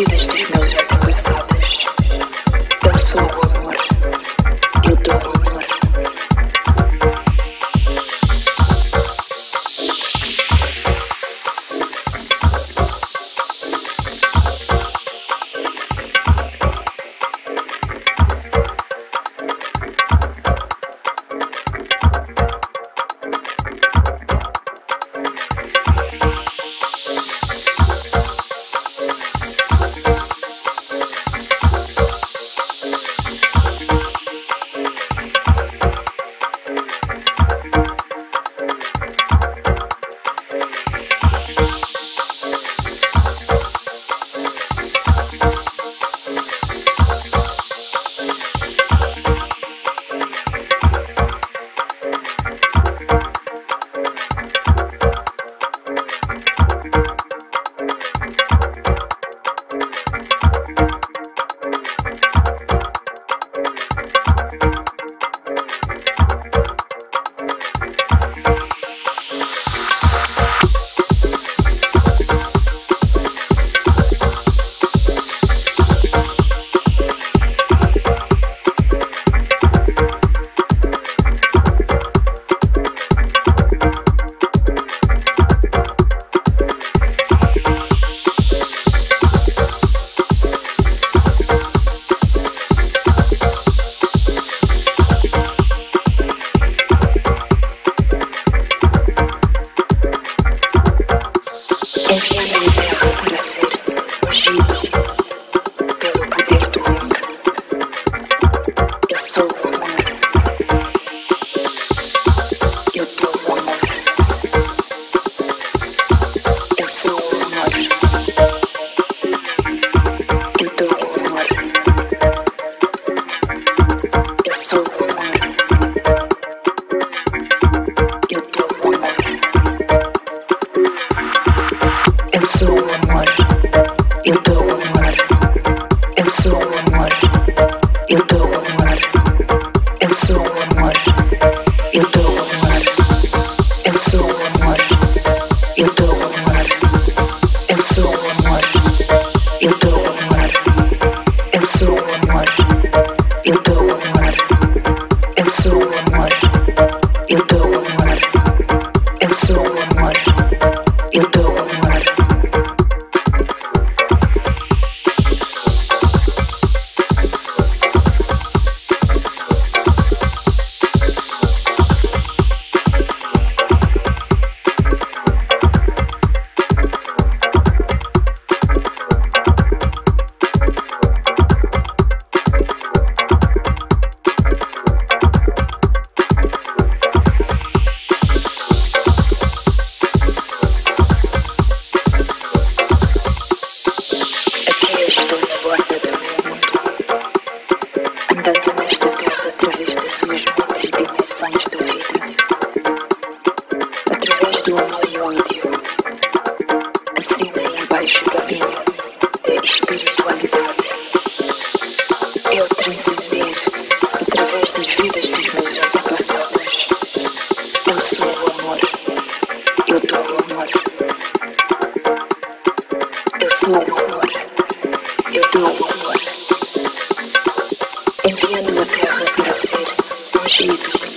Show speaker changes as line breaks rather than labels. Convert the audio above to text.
Kiedyś też dono e ódio. Acima e abaixo da linha da espiritualidade. É Eu transcender através das vidas dos meus antepassados. Eu sou o amor. Eu dou o amor. Eu sou o amor. Eu dou o amor. Enviando na terra para ser ungido.